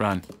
Run.